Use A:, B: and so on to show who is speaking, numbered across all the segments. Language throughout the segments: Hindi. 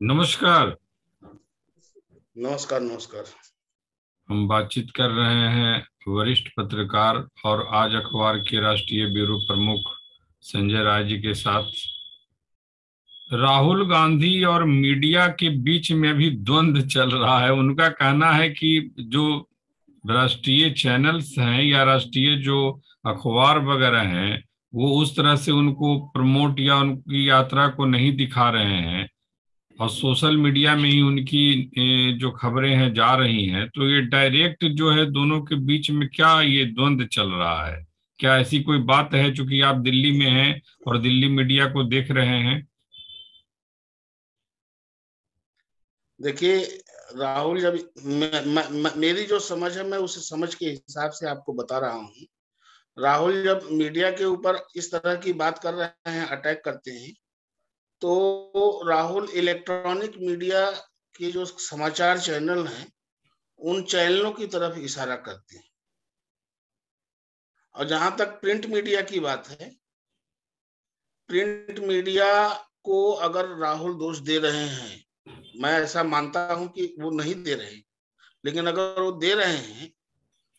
A: नमस्कार।
B: नमस्कार नमस्कार।
A: हम बातचीत कर रहे हैं वरिष्ठ पत्रकार और आज अखबार के राष्ट्रीय ब्यूरो प्रमुख संजय राय जी के साथ। राहुल गांधी और मीडिया के बीच में भी द्वंद्व चल रहा है। उनका कहना है कि जो राष्ट्रीय चैनल्स हैं या राष्ट्रीय जो अखबार वगैरह हैं वो उस तरह से उनको प्रमोट या उनकी यात्रा को नहीं दिखा रहे हैं। और सोशल मीडिया में ही उनकी जो खबरें हैं जा रही हैं तो ये डायरेक्ट जो है दोनों के बीच में क्या ये द्वंद्व चल रहा है? क्या ऐसी कोई बात है चूँकि आप दिल्ली में हैं और दिल्ली मीडिया को देख रहे हैं?
B: देखिए राहुल जब मैं, मैं, मेरी जो समझ है मैं उस समझ के हिसाब से आपको बता रहा हूँ। राहुल जब मीडिया के ऊपर इस तरह की बात कर रहे हैं अटैक करते हैं तो राहुल इलेक्ट्रॉनिक मीडिया के जो समाचार चैनल हैं, उन चैनलों की तरफ़ इशारा करते हैं। और जहाँ तक प्रिंट मीडिया की बात है, प्रिंट मीडिया को अगर राहुल दोष दे रहे हैं, मैं ऐसा मानता हूँ कि वो नहीं दे रहे लेकिन अगर वो दे रहे हैं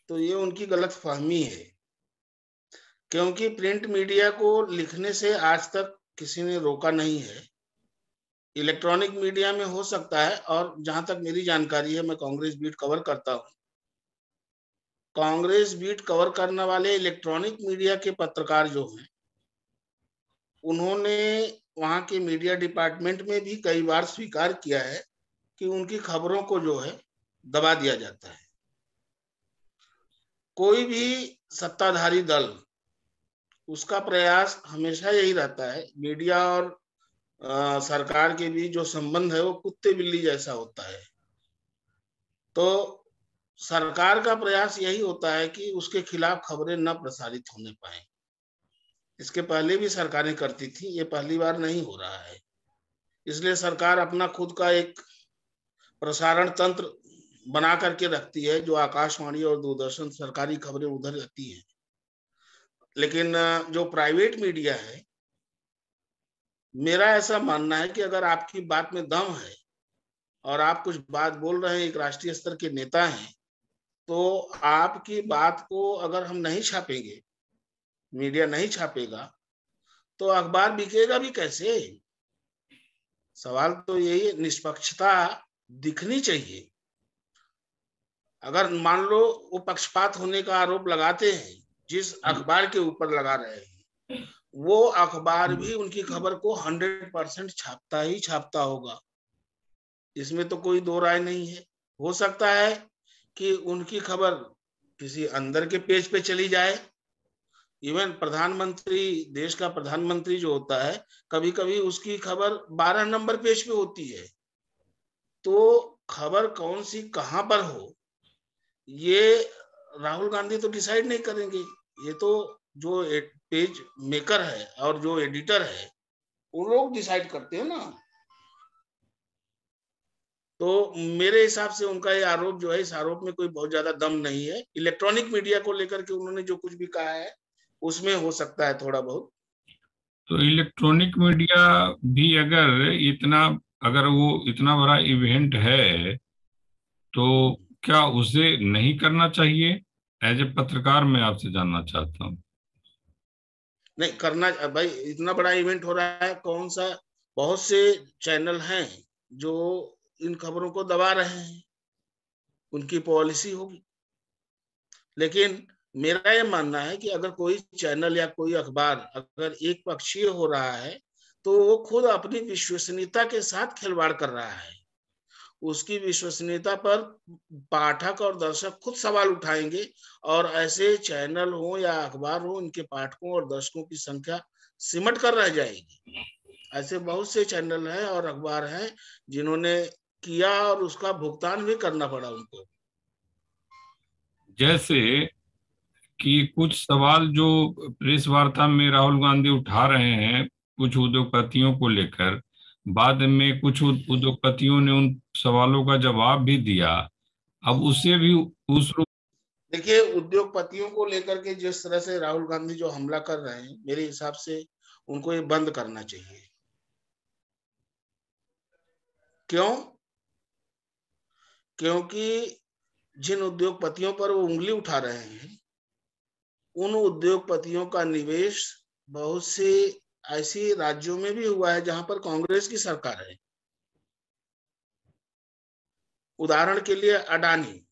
B: तो ये उनकी गलत फहमी है। क्योंकि प्रिंट मीडिया को लिखने से आज तक किसी ने रोका नहीं है। इलेक्ट्रॉनिक मीडिया में हो सकता है और जहाँ तक मेरी जानकारी है, मैं कांग्रेस बीट कवर करता हूँ। कांग्रेस बीट कवर करने वाले इलेक्ट्रॉनिक मीडिया के पत्रकार जो हैं, उन्होंने वहाँ के मीडिया डिपार्टमेंट में भी कई बार स्वीकार किया है कि उनकी खबरों को जो है, दबा दिया जाता है। कोई भी सत्ताधारी दल उसका प्रयास हमेशा यही रहता है। मीडिया और आ, सरकार के बीच जो संबंध है वो कुत्ते बिल्ली जैसा होता है। तो सरकार का प्रयास यही होता है कि उसके खिलाफ खबरें न प्रसारित होने पाए। इसके पहले भी सरकारें करती थी ये पहली बार नहीं हो रहा है। इसलिए सरकार अपना खुद का एक प्रसारण तंत्र बना करके रखती है जो आकाशवाणी और दूरदर्शन सरकारी खबरें उधर रहती हैं। लेकिन जो प्राइवेट मीडिया है, मेरा ऐसा मानना है कि अगर आपकी बात में दम है और आप कुछ बात बोल रहे हैं, एक राष्ट्रीय स्तर के नेता हैं तो आपकी बात को अगर हम नहीं छापेंगे, मीडिया नहीं छापेगा तो अखबार बिकेगा भी कैसे? सवाल तो यही निष्पक्षता दिखनी चाहिए। अगर मान लो वो पक्षपात होने का आरोप लगाते हैं जिस अखबार के ऊपर लगा रहे हैं, वो अखबार भी उनकी खबर को हंड्रेड परसेंट छापता ही छापता होगा। इसमें तो कोई दो राय नहीं है। हो सकता है कि उनकी खबर किसी अंदर के पेज पे चली जाए। इवन प्रधानमंत्री, देश का प्रधानमंत्री जो होता है कभी कभी उसकी खबर बारह नंबर पेज पे होती है। तो खबर कौन सी कहाँ पर हो, ये राहुल गांधी तो डिसाइड नहीं करेंगे। ये तो जो पेज मेकर है और जो एडिटर है, वो लोग डिसाइड करते हैं ना। तो मेरे हिसाब से उनका ये आरोप जो है, इस आरोप में कोई बहुत ज़्यादा दम नहीं है। इलेक्ट्रॉनिक मीडिया को लेकर के उन्होंने जो कुछ भी कहा है, उसमें हो सकता है थोड़ा बहुत।
A: तो इलेक्ट्रॉनिक मीडिया भी अगर इतना, अगर वो इतना बड़ा इवेंट है तो क्या उसे नहीं करना चाहिए? एज ए पत्रकार मैं आपसे जानना चाहता हूँ।
B: नहीं, करना, भाई, इतना बड़ा इवेंट हो रहा है, कौन सा, बहुत से चैनल हैं जो इन खबरों को दबा रहे हैं। उनकी पॉलिसी होगी। लेकिन मेरा ये मानना है कि अगर कोई चैनल या कोई अखबार अगर एक पक्षीय हो रहा है तो वो खुद अपनी विश्वसनीयता के साथ खिलवाड़ कर रहा है। उसकी विश्वसनीयता पर पाठक और दर्शक खुद सवाल उठाएँगे और ऐसे चैनल हो या अखबार हो, इनके पाठकों और दर्शकों की संख्या सिमट कर रह जाएगी। ऐसे बहुत से चैनल हैं और अखबार हैं जिन्होंने किया और उसका भुगतान भी करना पड़ा उनको।
A: जैसे कि कुछ सवाल जो प्रेस वार्ता में राहुल गांधी उठा रहे हैं, कुछ उद्योगपतियों को लेकर, बाद में कुछ उद्योगपतियों ने उन सवालों का जवाब भी दिया। अब उसे भी उस रूप
B: देखिए, उद्योगपतियों को लेकर के जिस तरह से राहुल गांधी जो हमला कर रहे हैं, मेरे हिसाब से उनको ये बंद करना चाहिए। क्यों? क्योंकि जिन उद्योगपतियों पर वो उंगली उठा रहे हैं, उन उद्योगपतियों का निवेश बहुत से ऐसी राज्यों में भी हुआ है जहाँ पर कांग्रेस की सरकार है। उदाहरण के लिए अडानी।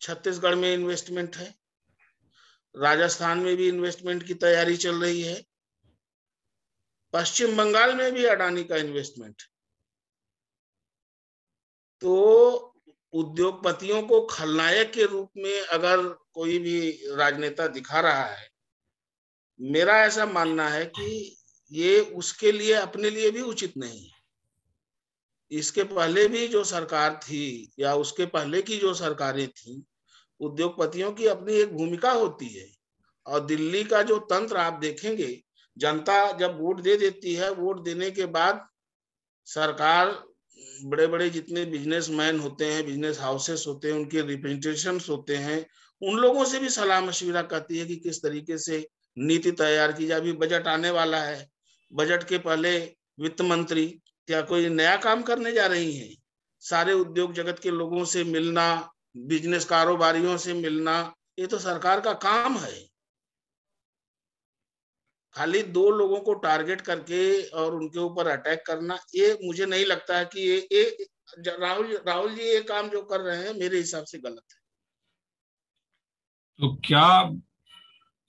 B: छत्तीसगढ़ में इन्वेस्टमेंट है। राजस्थान में भी इन्वेस्टमेंट की तैयारी चल रही है। पश्चिम बंगाल में भी अडानी का इन्वेस्टमेंट तो उद्योगपतियों को खलनायक के रूप में अगर कोई भी राजनेता दिखा रहा है, मेरा ऐसा मानना है कि ये उसके लिए, अपने लिए भी उचित नहीं है। इसके पहले भी जो सरकार थी या उसके पहले की जो सरकारें थी, उद्योगपतियों की अपनी एक भूमिका होती है। और दिल्ली का जो तंत्र आप देखेंगे, जनता जब वोट दे देती है, वोट देने के बाद सरकार बड़े बड़े जितने बिजनेसमैन होते हैं, बिज़नेस हाउसेस होते हैं, उनके रिप्रेजेंटेशन होते हैं, उन लोगों से भी सलाह मशविरा करती है कि किस तरीके से नीति तैयार की जाए। अभी बजट आने वाला है। बजट के पहले वित्त मंत्री क्या कोई नया काम करने जा रही हैं? सारे उद्योग जगत के लोगों से मिलना बिज़नेस कारोबारियों से मिलना ये तो सरकार का काम है। खाली दो लोगों को टारगेट करके और उनके ऊपर अटैक करना ये मुझे नहीं लगता है कि ये, ये राहुल राहुल जी ये काम जो कर रहे हैं मेरे हिसाब से गलत है।
A: तो क्या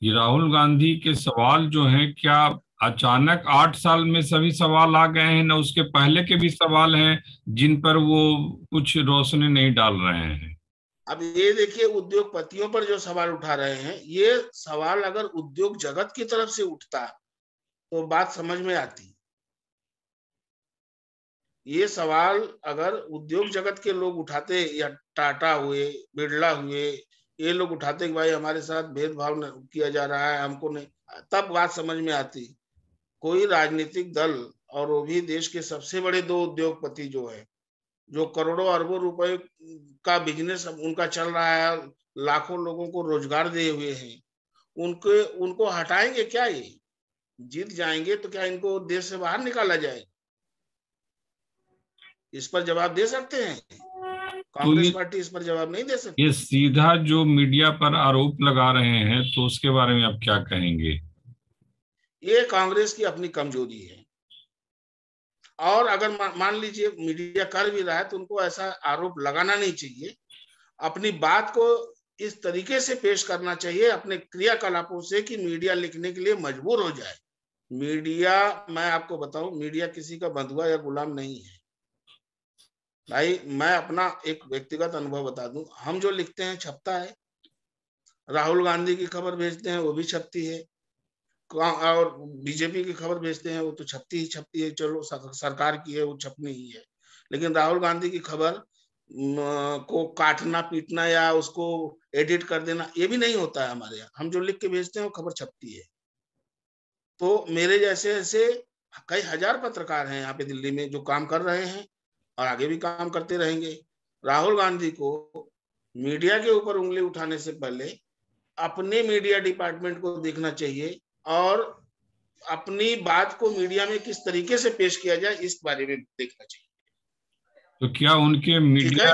A: राहुल गांधी के सवाल जो हैं क्या अचानक आठ साल में सभी सवाल आ गए हैं, ना उसके पहले के भी सवाल हैं, जिन पर वो कुछ रोशनी नहीं डाल रहे हैं।
B: अब ये देखिए, उद्योगपतियों पर जो सवाल उठा रहे हैं, ये सवाल अगर उद्योग जगत की तरफ़ से उठता तो बात समझ में आती। ये सवाल अगर उद्योग जगत के लोग उठाते, या टाटा हुए बिरला हुए, ये लोग उठाते कि भाई हमारे साथ भेदभाव किया जा रहा है, हमको नहीं, तब बात समझ में आती। कोई राजनीतिक दल और वो भी देश के सबसे बड़े दो उद्योगपति जो है जो करोड़ों अरबों रुपए का बिज़नेस उनका चल रहा है लाखों लोगों को रोज़गार दिए हुए हैं उनके उनको हटाएँगे क्या ये? जीत जाएँगे तो क्या इनको देश से बाहर निकाला जाए? इस पर जवाब दे सकते हैं? कांग्रेस तो पार्टी इस पर जवाब नहीं दे सकती।
A: ये सीधा जो मीडिया पर आरोप लगा रहे हैं तो उसके बारे में आप क्या कहेंगे?
B: ये कांग्रेस की अपनी कमज़ोरी है। और अगर मान लीजिए, मीडिया कर भी रहा है तो उनको ऐसा आरोप लगाना नहीं चाहिए। अपनी बात को इस तरीके से पेश करना चाहिए, अपने क्रियाकलापों से कि मीडिया लिखने के लिए मजबूर हो जाए। मीडिया, मैं आपको बताऊँ, मीडिया किसी का बंधुआ या गुलाम नहीं है। भाई, मैं अपना एक व्यक्तिगत अनुभव बता दूँ। हम जो लिखते हैं, छपता है। राहुल गांधी की खबर भेजते हैं, वो भी छपती है। और बीजेपी की खबर भेजते हैं, वो तो छपती ही छपती है, चलो सरकार की है, वो छपनी ही है। लेकिन राहुल गांधी की खबर को काटना, पीटना या उसको एडिट कर देना, ये भी नहीं होता है हमारे यहाँ। हम जो लिख के भेजते हैं, वो खबर छपती है। तो मेरे जैसे ऐसे कई हज़ार पत्रकार हैं यहाँ पे दिल्ली में, जो काम कर रहे हैं और आगे भी काम करते रहेंगे। राहुल गांधी को मीडिया के ऊपर उंगली उठाने से पहले अपने मीडिया डिपार्टमेंट को देखना चाहिए और अपनी बात को मीडिया में किस तरीके से पेश किया जाए इस बारे में देखना चाहिए।
A: तो क्या उनके मीडिया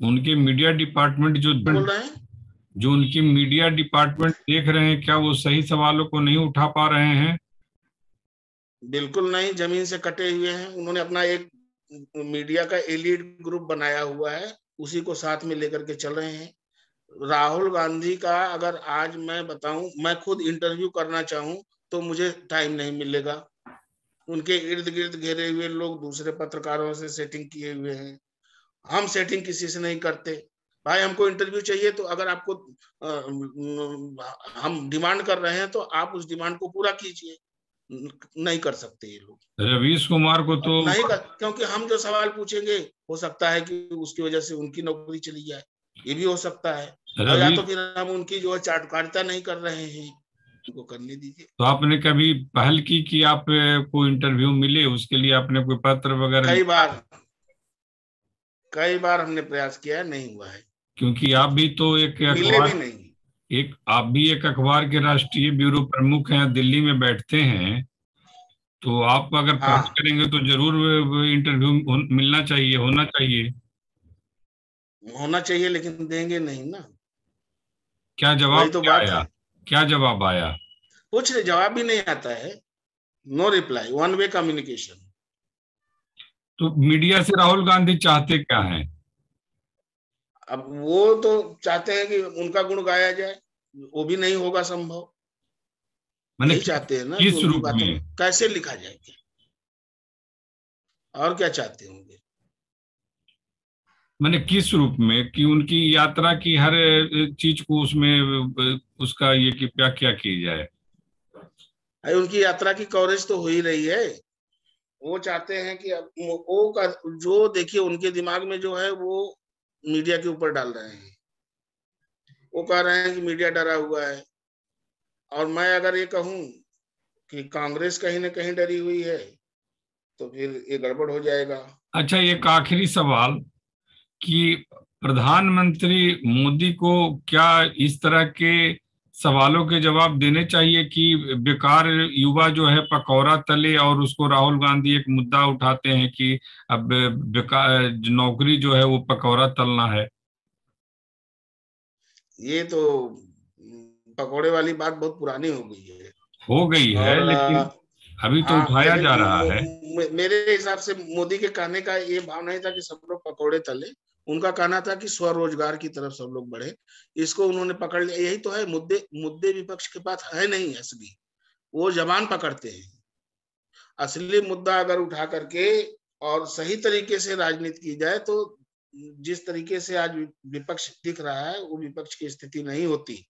A: उनके मीडिया डिपार्टमेंट जो
B: बोल रहे हैं?
A: जो उनकी मीडिया डिपार्टमेंट देख रहे हैं क्या वो सही सवालों को नहीं उठा पा रहे हैं?
B: बिल्कुल नहीं ज़मीन से कटे हुए हैं। उन्होंने अपना एक मीडिया का एलिट ग्रुप बनाया हुआ है उसी को साथ में लेकर के चल रहे हैं। राहुल गांधी का अगर आज मैं बताऊँ मैं खुद इंटरव्यू करना चाहूँ तो मुझे टाइम नहीं मिलेगा। उनके इर्द गिर्द घेरे हुए लोग दूसरे पत्रकारों से सेटिंग किए हुए हैं। हम सेटिंग किसी से नहीं करते। भाई हमको इंटरव्यू चाहिए तो अगर आपको आ, हम डिमांड कर रहे हैं तो आप उस डिमांड को पूरा कीजिए। नहीं कर सकते ये लोग।
A: रवीश कुमार को तो
B: नहीं कर क्योंकि हम जो सवाल पूछेंगे हो सकता है कि उसकी वजह से उनकी नौकरी चली जाए। ये भी हो सकता है। या तो फिर हम उनकी जो है चाटकारिता नहीं कर रहे हैं। उनको करने दीजिए।
A: तो आपने कभी पहल की कि आप को इंटरव्यू मिले? उसके लिए आपने कोई पत्र वगैरह
B: कई बार कई बार हमने प्रयास किया है नहीं हुआ है।
A: क्योंकि आप भी तो एक
B: अखबार
A: एक आप भी एक अखबार के राष्ट्रीय ब्यूरो प्रमुख हैं दिल्ली में बैठते हैं। तो आप अगर हाँ। प्राप्त करेंगे तो ज़रूर इंटरव्यू मिलना चाहिए होना चाहिए।
B: होना चाहिए लेकिन देंगे नहीं ना।
A: क्या जवाब तो क्या आया? क्या जवाब आया?
B: कुछ जवाब भी नहीं आता है। No reply one way communication
A: तो मीडिया से राहुल गांधी चाहते क्या हैं?
B: अब वो तो चाहते हैं कि उनका गुण गाया जाए वो भी नहीं होगा संभव। नहीं चाहते हैं ना
A: किस तो रूप में?
B: कैसे लिखा जाएगा और क्या चाहते होंगे?
A: मैंने किस रूप में कि उनकी यात्रा की हर चीज़ को उसमें उसका ये कि क्या क्या की जाए?
B: अरे उनकी यात्रा की कवरेज तो हो ही रही है। वो चाहते हैं कि वो का जो देखिए उनके दिमाग में जो है वो मीडिया के ऊपर डाल रहे हैं। वो कह रहे हैं कि मीडिया डरा हुआ है। और मैं अगर ये कहूँ कि कांग्रेस कहीं ना कहीं डरी हुई है तो फिर ये गड़बड़ हो जाएगा।
A: अच्छा एक आखिरी सवाल कि प्रधानमंत्री मोदी को क्या इस तरह के सवालों के जवाब देने चाहिए कि बेकार युवा जो है पकौड़ा तले और उसको राहुल गांधी एक मुद्दा उठाते हैं कि अब बेकार नौकरी जो है वो पकौड़ा तलना है?
B: ये तो पकौड़े वाली बात बहुत पुरानी हो गई है।
A: हो गई है लेकिन अभी तो हाँ, उठाया जा रहा है।
B: मेरे हिसाब से मोदी के कहने का ये भाव नहीं था कि सब लोग पकौड़े तले। उनका कहना था कि स्वरोजगार की तरफ़ सब लोग बढ़े। इसको उन्होंने पकड़ लिया। यही तो है, मुद्दे मुद्दे विपक्ष के पास है नहीं असली। वो जबान पकड़ते हैं। असली मुद्दा अगर उठा करके और सही तरीके से राजनीति की जाए तो जिस तरीके से आज विपक्ष दिख रहा है, वो विपक्ष की स्थिति नहीं होती।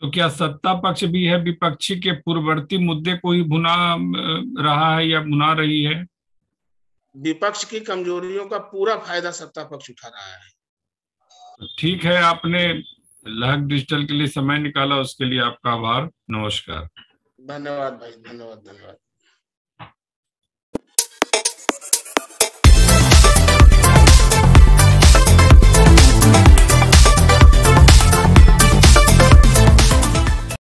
A: तो क्या सत्ता पक्ष भी है? विपक्षी के पूर्ववर्ती मुद्दे को ही भुना रहा है या भुना रही है?
B: विपक्ष की कमजोरियों का पूरा फ़ायदा सत्ता पक्ष उठा रहा है।
A: ठीक है आपने लहक डिजिटल के लिए समय निकाला उसके लिए आपका आभार। नमस्कार।
B: धन्यवाद भाई धन्यवाद धन्यवाद।